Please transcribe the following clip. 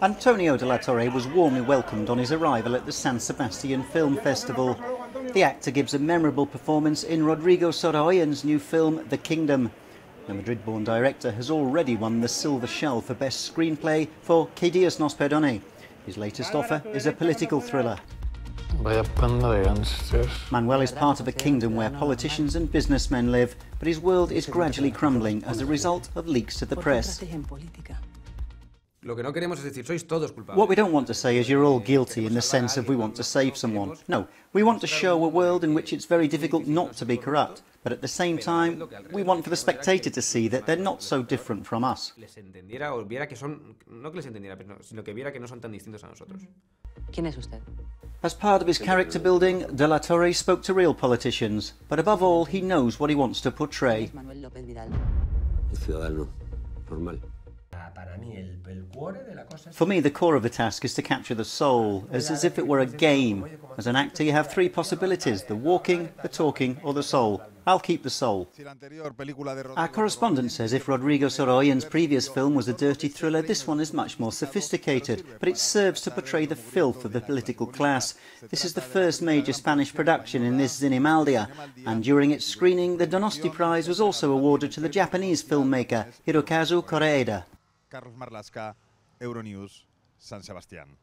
Antonio de la Torre was warmly welcomed on his arrival at the San Sebastian Film Festival. The actor gives a memorable performance in Rodrigo Sorogoyen's new film, The Kingdom. The Madrid-born director has already won the Silver Shell for Best Screenplay for Que Dios nos perdone. His latest offer is a political thriller. Manuel is part of a kingdom where politicians and businessmen live, but his world is gradually crumbling as a result of leaks to the press. What we don't want to say is you're all guilty in the sense of we want to save someone. No, we want to show a world in which it's very difficult not to be corrupt, but at the same time, we want for the spectator to see that they're not so different from us. As part of his character building, De La Torre spoke to real politicians, but above all, he knows what he wants to portray. For me, the core of the task is to capture the soul, as, as if it were a game. As an actor, you have three possibilities the walking, the talking, or the soul. I'll keep the soul. Our correspondent says if Rodrigo Sorogoyen's previous film was a dirty thriller, this one is much more sophisticated, but it serves to portray the filth of the political class. This is the first major Spanish production in this Zinemaldia, and during its screening, the Donostia Prize was also awarded to the Japanese filmmaker Hirokazu Koreeda. Carlos Marlaska, Euronews, San Sebastián.